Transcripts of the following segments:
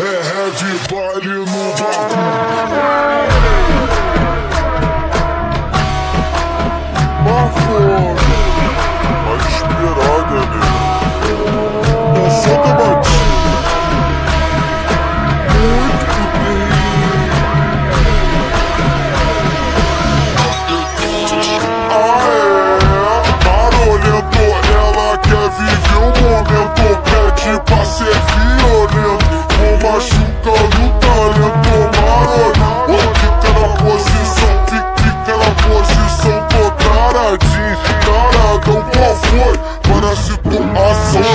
É heavy no bagulho. Bafo.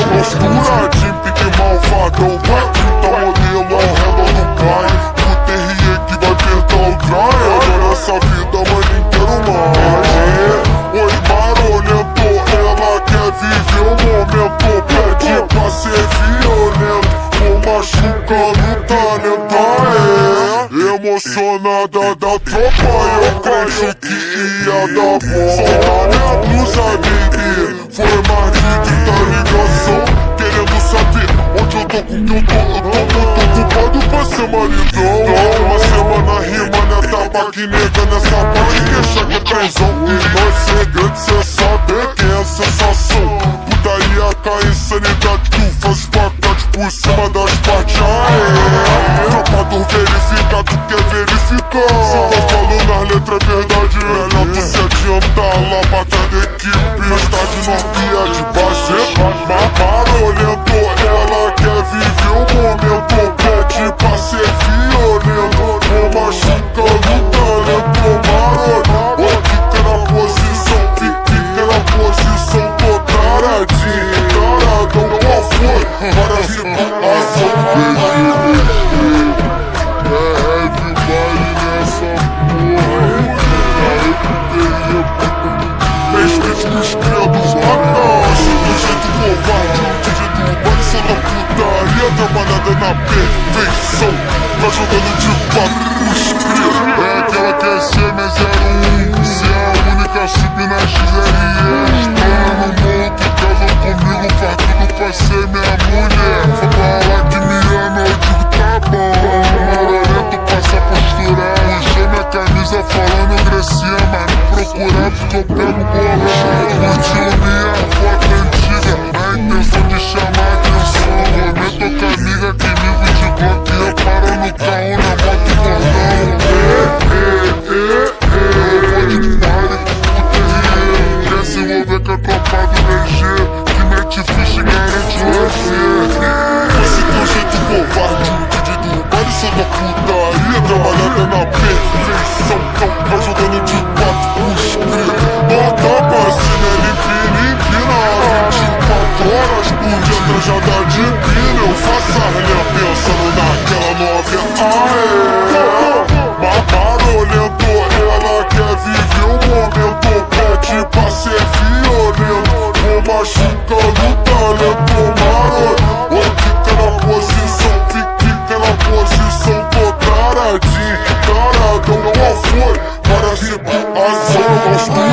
Situação, misturadinho, pique malvadão. Vai quinta modelo ao redor do cai. O TRE que vai apertar o dry. Agora essa vida, mas nem quero mais. Oi, barulhento, ela quer viver o momento. Pede pra ser violento. Vou machucando o talento. É. Emocionada da tropa, eu creio que ia dar bom. Só na minha blusa, baby. Quinta ligação. Querendo saber onde eu tô, com que eu tô. Eu tô muito ocupado pra ser maridão. Uma semana rimando é tapa nega nessa parte que é trenzão. E nós segredos, cê sabe Tá de base, barulhento. Ela quer viver o momento, pede pra ser violento. Vou machucando o talento, marolento. Fica na posição, fica na posição, tô taradinho, taradão, qual foi? Para a putaria, trabalhada na perfeição. Vai jogando de fato o escrito É aquela que é CM01 Se é a única sub na XRE Estoura no que casam comigo Faz tudo pra ser minha mulher. Foi lá que me ama, eu digo tá bom. Marolento passa a posturar Puxei minha camisa falando Grecia Mas não procurar porque eu pego bolão Curtiu a chica do talento maroto Oi, que na posição, fica na posição Tô cara taradinho, taradão, qual foi? Para receber a zona,